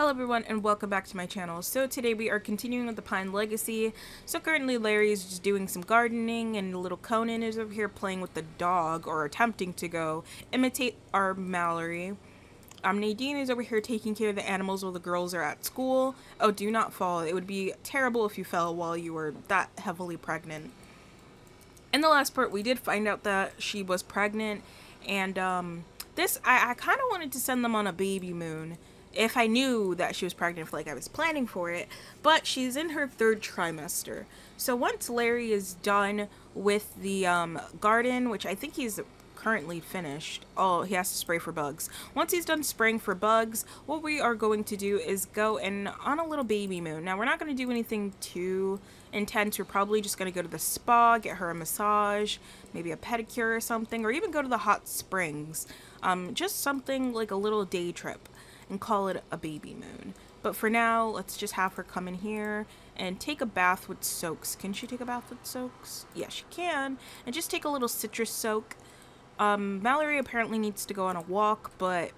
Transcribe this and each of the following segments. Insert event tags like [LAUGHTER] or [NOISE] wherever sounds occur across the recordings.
Hello everyone and welcome back to my channel. So today we are continuing with the Pine Legacy. So currently Larry is just doing some gardening and little Conan is over here playing with the dog or attempting to go imitate our Mallory. Um, Nadine is over here taking care of the animals while the girls are at school. Oh, do not fall. It would be terrible if you fell while you were that heavily pregnant. In the last part, we did find out that she was pregnant and um, this, I, I kind of wanted to send them on a baby moon if I knew that she was pregnant, like I was planning for it. But she's in her third trimester. So once Larry is done with the um, garden, which I think he's currently finished. Oh, he has to spray for bugs. Once he's done spraying for bugs, what we are going to do is go and on a little baby moon. Now, we're not going to do anything too intense. We're probably just going to go to the spa, get her a massage, maybe a pedicure or something, or even go to the hot springs. Um, just something like a little day trip and call it a baby moon. But for now, let's just have her come in here and take a bath with soaks. Can she take a bath with soaks? Yeah, she can. And just take a little citrus soak. Um, Mallory apparently needs to go on a walk, but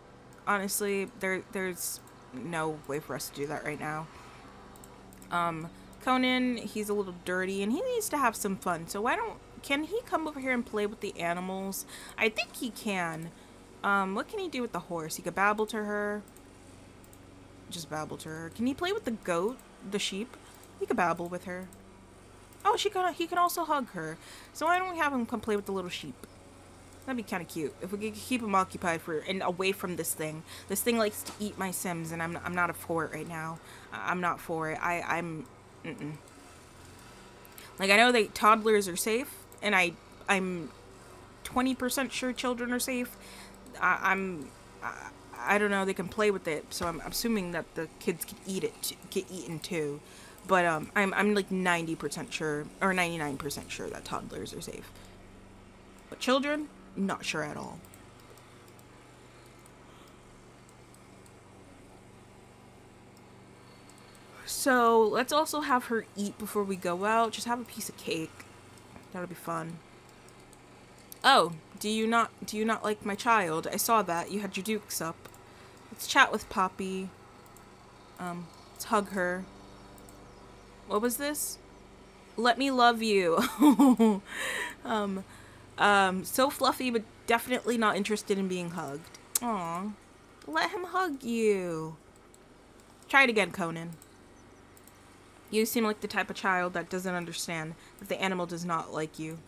honestly, there there's no way for us to do that right now. Um, Conan, he's a little dirty and he needs to have some fun. So why don't, can he come over here and play with the animals? I think he can. Um, what can he do with the horse? He could babble to her just babble to her. Can he play with the goat, the sheep? He could babble with her. Oh, she can. He can also hug her. So why don't we have him come play with the little sheep? That'd be kind of cute if we could keep him occupied for and away from this thing. This thing likes to eat my Sims, and I'm I'm not for it right now. I'm not for it. I I'm, mm -mm. like I know that toddlers are safe, and I I'm 20% sure children are safe. I, I'm. I, I don't know, they can play with it, so I'm, assuming that the kids can eat it, get eaten too. But um, I'm, I'm like 90% sure, or 99% sure that toddlers are safe. But children, not sure at all. So let's also have her eat before we go out. Just have a piece of cake. That'll be fun. Oh, do you not do you not like my child? I saw that. You had your dukes up. Let's chat with Poppy. Um, let's hug her. What was this? Let me love you. [LAUGHS] um, um, so fluffy, but definitely not interested in being hugged. Aw. Let him hug you. Try it again, Conan. You seem like the type of child that doesn't understand that the animal does not like you.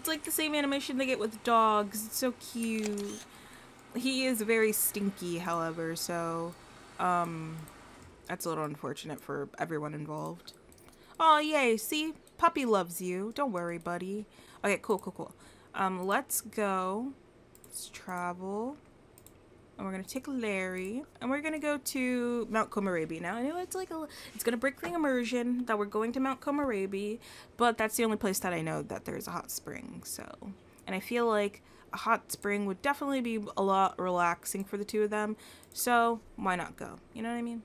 It's like the same animation they get with dogs. It's so cute. He is very stinky, however, so um that's a little unfortunate for everyone involved. Oh yay, see? Puppy loves you. Don't worry, buddy. Okay, cool, cool, cool. Um, let's go. Let's travel and we're gonna take Larry, and we're gonna go to Mount Komorebi. Now I know it's like a, it's gonna break the immersion that we're going to Mount Komorebi, but that's the only place that I know that there's a hot spring. So, and I feel like a hot spring would definitely be a lot relaxing for the two of them. So why not go? You know what I mean?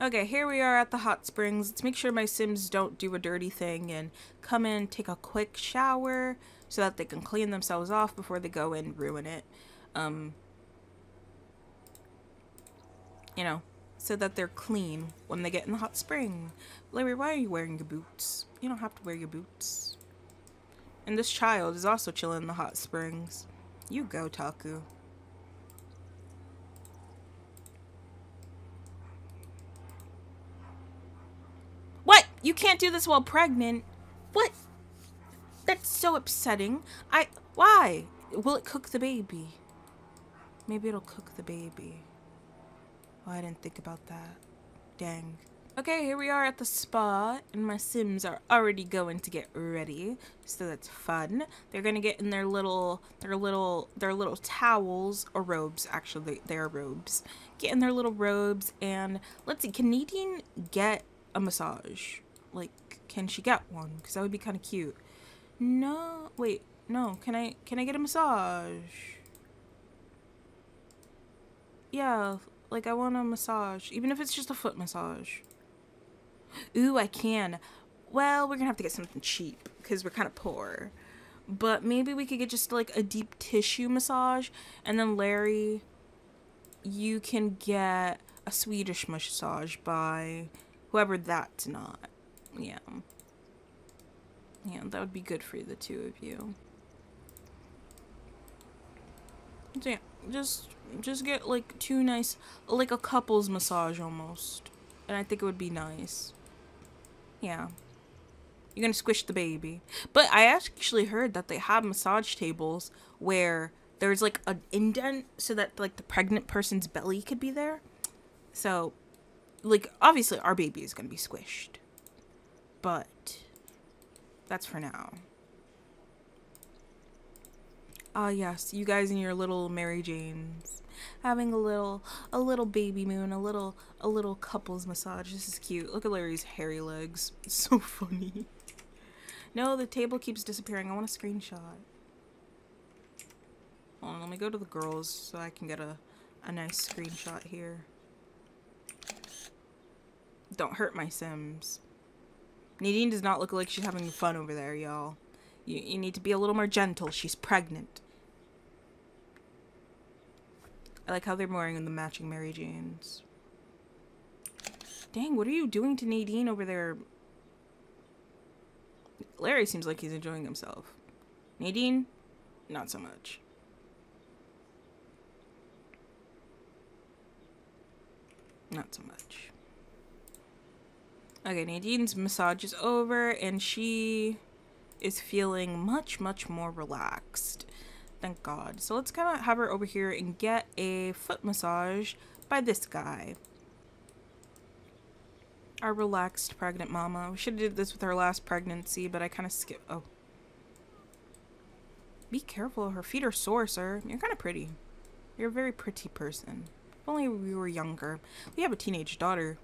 Okay, here we are at the hot springs. Let's make sure my Sims don't do a dirty thing and come in, take a quick shower so that they can clean themselves off before they go in ruin it um, you know, so that they're clean when they get in the hot spring. Larry, why are you wearing your boots? You don't have to wear your boots. And this child is also chilling in the hot springs. You go, Taku. What? You can't do this while pregnant? What? That's so upsetting. I... Why? Will it cook the baby? Maybe it'll cook the baby. Oh, I didn't think about that. Dang. Okay, here we are at the spa, and my Sims are already going to get ready, so that's fun. They're gonna get in their little, their little, their little towels or robes. Actually, they are robes. Get in their little robes, and let's see. Can Nadine get a massage? Like, can she get one? Because that would be kind of cute. No, wait, no. Can I? Can I get a massage? Yeah, like I want a massage, even if it's just a foot massage. Ooh, I can. well, we're gonna have to get something cheap because we're kind of poor. But maybe we could get just like a deep tissue massage, and then Larry, you can get a Swedish massage by whoever that's not. Yeah. Yeah, that would be good for the two of you. Yeah, just just get like two nice like a couple's massage almost. And I think it would be nice. Yeah. You're gonna squish the baby. But I actually heard that they have massage tables where there's like an indent so that like the pregnant person's belly could be there. So like obviously our baby is gonna be squished. But that's for now. Ah, yes, you guys and your little Mary Janes having a little a little baby moon, a little a little couples massage. This is cute. Look at Larry's hairy legs. [LAUGHS] It's so funny. no, the table keeps disappearing. I want a screenshot. Hold on, let me go to the girls so I can get a a nice screenshot here. Don't hurt my Sims. Nadine does not look like she's having fun over there, y'all. You, you need to be a little more gentle. She's pregnant. I like how they're wearing the matching Mary Janes. Dang, what are you doing to Nadine over there? Larry seems like he's enjoying himself. Nadine, not so much. Not so much. Okay, Nadine's massage is over and she is feeling much, much more relaxed. Thank God. So let's kind of have her over here and get a foot massage by this guy. Our relaxed pregnant mama. We should have did this with her last pregnancy, but I kind of skipped. Oh. Be careful. Her feet are sore, sir. You're kind of pretty. You're a very pretty person. If only we were younger. We have a teenage daughter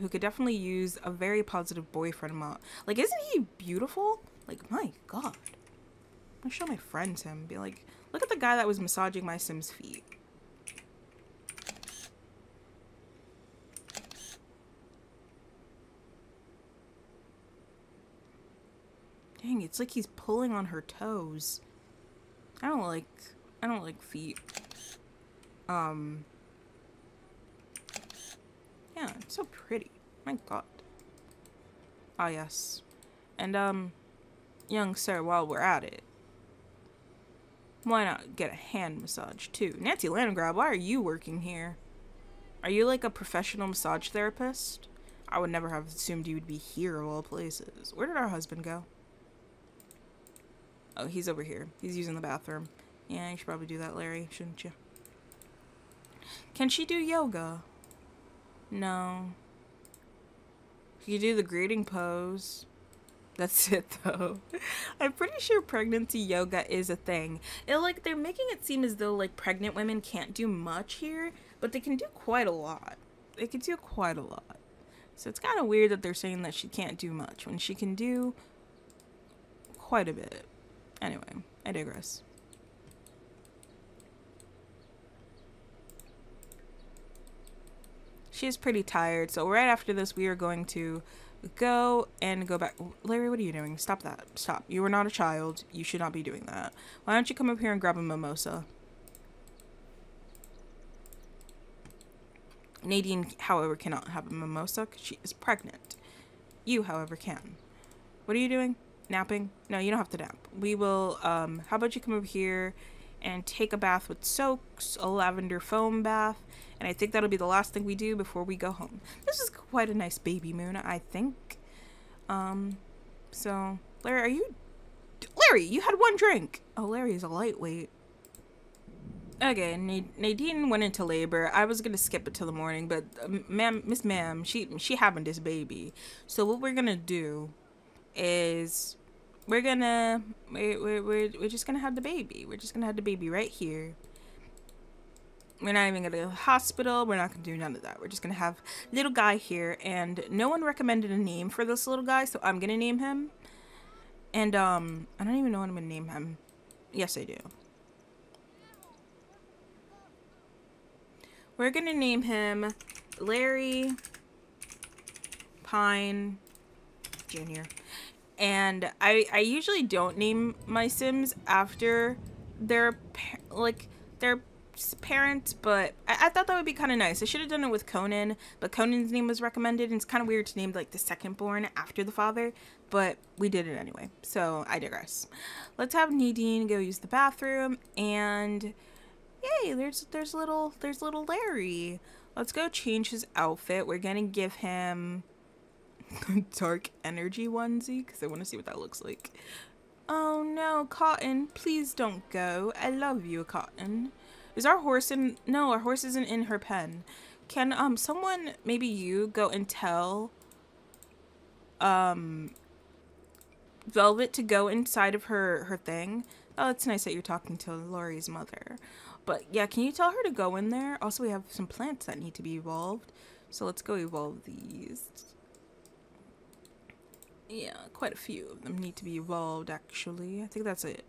who could definitely use a very positive boyfriend. Like, isn't he beautiful? Like, my god. I show my friends him. Be like, look at the guy that was massaging my Sim's feet. Dang, it's like he's pulling on her toes. I don't like, I don't like feet. Um, yeah, it's so pretty. My god. Ah, yes. And, um, young sir, while we're at it, why not get a hand massage too? Nancy Landgraab, why are you working here? Are you like a professional massage therapist? I would never have assumed you would be here of all places. Where did our husband go? Oh, he's over here. He's using the bathroom. Yeah, you should probably do that, Larry, shouldn't you? Can she do yoga? No. Can you do the greeting pose. That's [LAUGHS] it though. I'm pretty sure pregnancy yoga is a thing. It like they're making it seem as though like pregnant women can't do much here, but they can do quite a lot. They can do quite a lot. So it's kind of weird that they're saying that she can't do much when she can do quite a bit. Anyway, I digress. She's pretty tired, so right after this we are going to go and go back. Larry, what are you doing? Stop that. Stop. You are not a child. You should not be doing that. Why don't you come up here and grab a mimosa? Nadine, however, cannot have a mimosa because she is pregnant. You, however, can. What are you doing? Napping? No, you don't have to nap. We will, um, how about you come over here and take a bath with soaks, a lavender foam bath, and I think that'll be the last thing we do before we go home. This is quite a nice baby moon, I think. Um, so, Larry, are you... Larry, you had one drink! Oh, Larry is a lightweight. Okay, Nadine went into labor. I was gonna skip it till the morning, but uh, ma'am, Miss Ma'am, she she having this baby. So what we're gonna do is we're gonna we're, we're, we're, we're just gonna have the baby. We're just gonna have the baby right here. We're not even gonna go to the hospital. We're not gonna do none of that. We're just gonna have little guy here, and no one recommended a name for this little guy, so I'm gonna name him. And um, I don't even know what I'm gonna name him. Yes, I do. We're gonna name him Larry Pine Jr. and I I usually don't name my Sims after their like their parents, but I, I thought that would be kind of nice. I should have done it with Conan, but Conan's name was recommended, and it's kind of weird to name like the second born after the father, but we did it anyway. So I digress. Let's have Nadine go use the bathroom, and yay, there's there's little there's little Larry. Let's go change his outfit. We're gonna give him [LAUGHS] dark energy onesie because I want to see what that looks like. Oh no, Cotton, please don't go. I love you, Cotton. Is our horse in? No, our horse isn't in her pen. Can um someone, maybe you, go and tell um Velvet to go inside of her her thing? Oh, it's nice that you're talking to Laurie's mother. But yeah, can you tell her to go in there? Also, we have some plants that need to be evolved. So let's go evolve these. Yeah, quite a few of them need to be evolved, actually. I think that's it.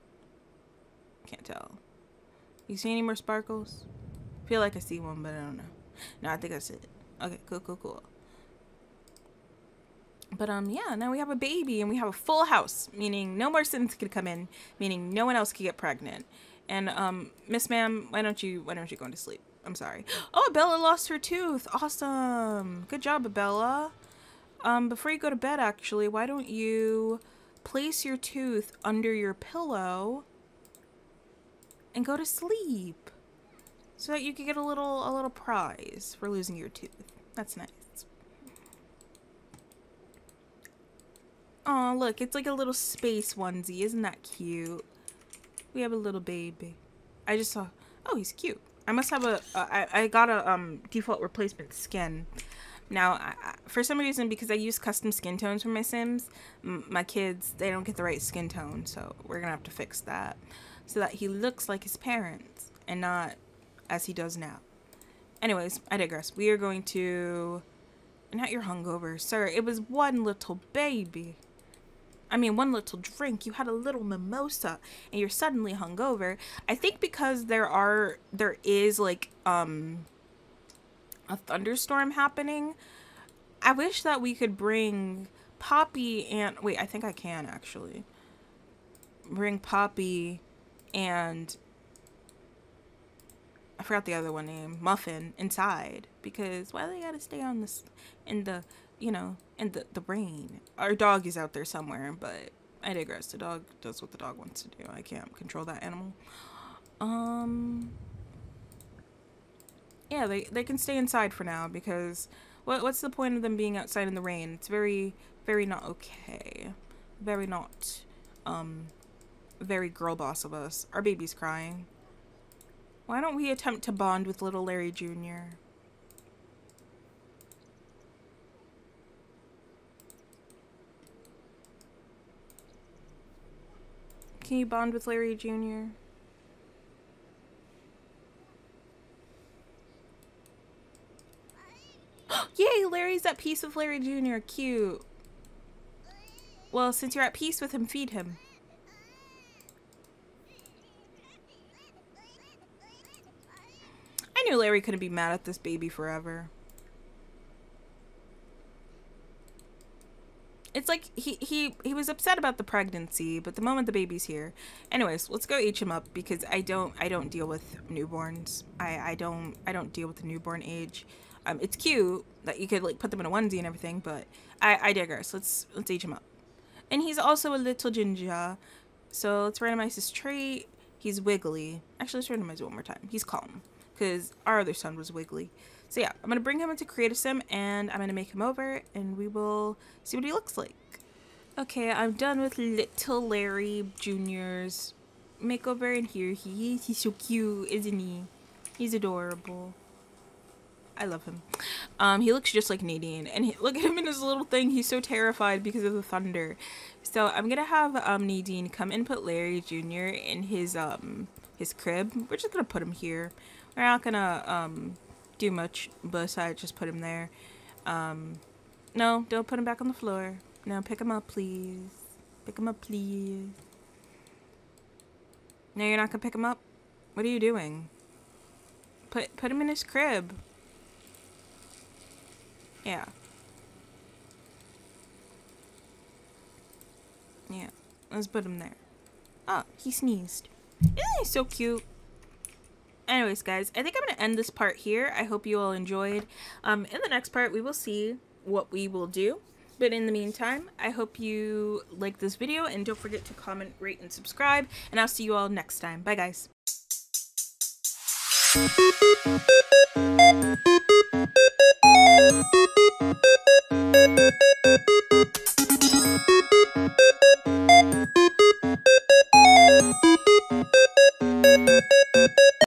Can't tell. You see any more sparkles? Feel like I see one, but I don't know. No, I think that's it. Okay, cool, cool, cool. But um, yeah, now we have a baby and we have a full house, meaning no more Sims could come in, meaning no one else could get pregnant. And um, Miss Ma'am, why don't you why don't you go into sleep? I'm sorry. Oh, Bella lost her tooth. Awesome. Good job, Bella. Um, before you go to bed, actually, why don't you place your tooth under your pillow and go to sleep so that you can get a little a little prize for losing your tooth. That's nice. Oh, look, it's like a little space onesie. Isn't that cute? We have a little baby. I just saw. Oh, he's cute. I must have a. a I, I got a um default replacement skin. Now, I, for some reason, because I use custom skin tones for my Sims, my kids they don't get the right skin tone, so we're gonna have to fix that, so that he looks like his parents and not as he does now. Anyways, I digress. We are going to. Not your hungover, sir. It was one little baby. I mean, one little drink, you had a little mimosa, and you're suddenly hungover. I think because there are, there is like, um, a thunderstorm happening. I wish that we could bring Poppy and, wait, I think I can actually. Bring Poppy and, I forgot the other one name, Muffin, inside. Because why they gotta stay on this, in the you know, in the, the rain. Our dog is out there somewhere, but I digress. The dog does what the dog wants to do. I can't control that animal. Um, yeah, they, they can stay inside for now because what, what's the point of them being outside in the rain? It's very, very not okay. Very not, um, very girl boss of us. Our baby's crying. Why don't we attempt to bond with little Larry Jr.? Can you bond with Larry Jr.? Yay, Larry's at peace with Larry Jr. Cute. Well, since you're at peace with him, feed him. I knew Larry couldn't be mad at this baby forever. it's like he he he was upset about the pregnancy, but the moment the baby's here. Anyways, let's go age him up because I don't I don't deal with newborns. I I don't I don't deal with the newborn age. Um, it's cute that you could like put them in a onesie and everything, but I I digress. Let's let's age him up. And he's also a little ginger, so let's randomize his trait. He's wiggly. Actually, let's randomize it one more time. He's calm because our other son was wiggly. So yeah, I'm going to bring him into Create a Sim and I'm going to make him over and we will see what he looks like. Okay, I'm done with little Larry Jr.'s makeover and here he is. He's so cute, isn't he? He's adorable. I love him. Um, he looks just like Nadine, and he, look at him in his little thing. He's so terrified because of the thunder. So I'm gonna have um, Nadine come and put Larry Jr. in his um his crib. We're just gonna put him here. We're not gonna um do much besides just put him there. Um, no, don't put him back on the floor. No, pick him up, please. Pick him up, please. No, you're not gonna pick him up? What are you doing? Put put him in his crib. Yeah. Yeah, let's put him there. Oh, he sneezed. Isn't he so cute? Anyways, guys, I think I'm going to end this part here. I hope you all enjoyed. Um, in the next part, we will see what we will do. But in the meantime, I hope you like this video and don't forget to comment, rate, and subscribe. And I'll see you all next time. Bye, guys. Thank you.